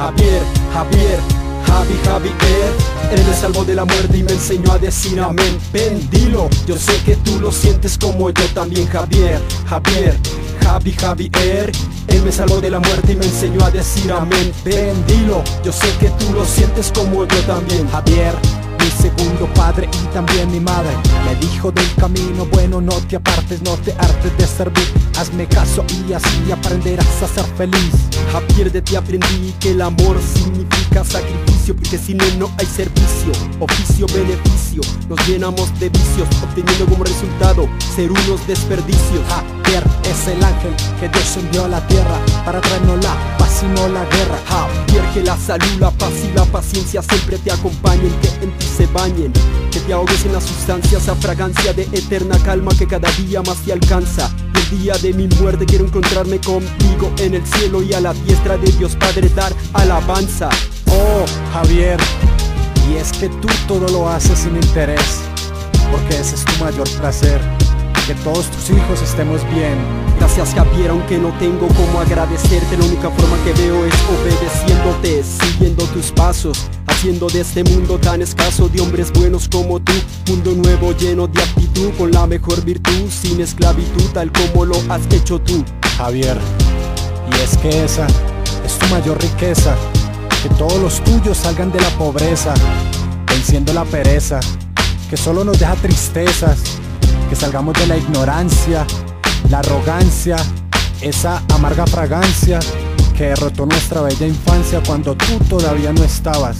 Javier, Javier, Javi, Javier Él me salvó de la muerte y me enseñó a decir amén. Ven, dilo, yo sé que tú lo sientes como yo también Javier, Javier, Javi, Javier Él me salvó de la muerte y me enseñó a decir amén. Ven, dilo, yo sé que tú lo sientes como yo también Javier mi segundo padre y también mi madre. Me dijo del camino bueno no te apartes, no te hartes de servir. Hazme caso y así aprenderás a ser feliz. Javier de ti aprendí que el amor significa sacrificio Porque sin él no hay servicio, oficio, beneficio Nos llenamos de vicios, obteniendo como resultado ser unos desperdicios. Javier es el ángel que Dios envió a la tierra Para traernos la paz y no la guerra. Javier que la salud, la paz y la paciencia siempre te acompañen Que en ti se bañen Que te ahogues en la sustancia, esa fragancia de eterna calma que cada día más te alcanza el día de mi muerte quiero encontrarme contigo en el cielo y a la diestra de Dios Padre dar alabanza Oh Javier, y es que tú todo lo haces sin interés Porque ese es tu mayor placer que todos tus hijos estemos bien. Gracias Javier, aunque no tengo cómo agradecerte, la única forma que veo es obedeciéndote, siguiendo tus pasos, haciendo de este mundo tan escaso de hombres buenos como tú, mundo nuevo lleno de aptitud, con la mejor virtud, sin esclavitud, tal como lo has hecho tú. Javier, y es que esa es tu mayor riqueza, que todos los tuyos salgan de la pobreza, venciendo la pereza, que solo nos deja tristezas que salgamos de la ignorancia, la arrogancia, esa amarga fragancia que derrotó nuestra bella infancia cuando tú todavía no estabas,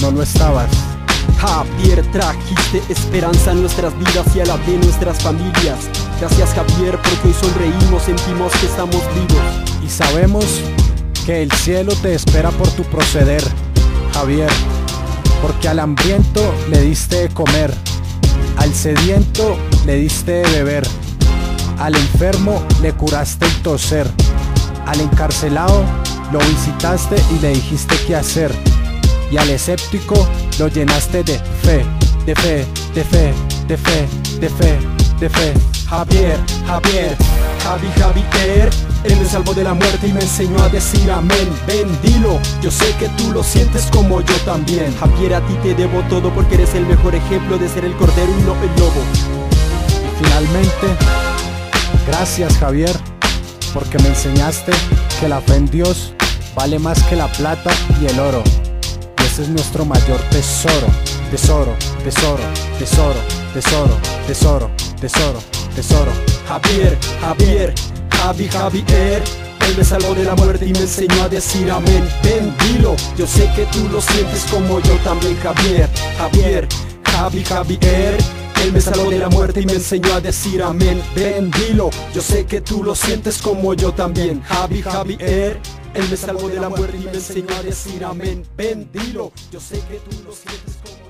no lo estabas. Javier, trajiste esperanza en nuestras vidas y a la de nuestras familias. Gracias Javier porque hoy sonreímos, sentimos que estamos vivos. Y sabemos que el cielo te espera por tu proceder, Javier, porque al hambriento le diste de comer al sediento le diste de beber, al enfermo le curaste el toser, al encarcelado lo visitaste y le dijiste qué hacer, y al escéptico lo llenaste de fe, de fe, de fe, de fe, de fe, de fe. Javier, Javier, Javi, Javier Él me salvó de la muerte y me enseñó a decir amén. Ven, dilo, yo sé que tú lo sientes como yo también. Javier, a ti te debo todo porque eres el mejor ejemplo de ser el cordero y no el lobo. Y finalmente, gracias Javier Porque me enseñaste que la fe en Dios vale más que la plata y el oro Y ese es nuestro mayor tesoro Tesoro, tesoro, tesoro, tesoro, tesoro, tesoro tesoro. Javier, Javier, Javi, Javier. Él me salvó de la muerte y me enseñó a decir amén. Ven, dilo, yo sé que tú lo sientes como yo también, Javier, Javier, Javi, Javier. Él me salvó de la muerte y me enseñó a decir amén. Ven, dilo, yo sé que tú lo sientes como yo también, Javi, Javier. Él me salvó de la muerte y me enseñó a decir amén. Ven, dilo, yo sé que tú lo sientes como yo.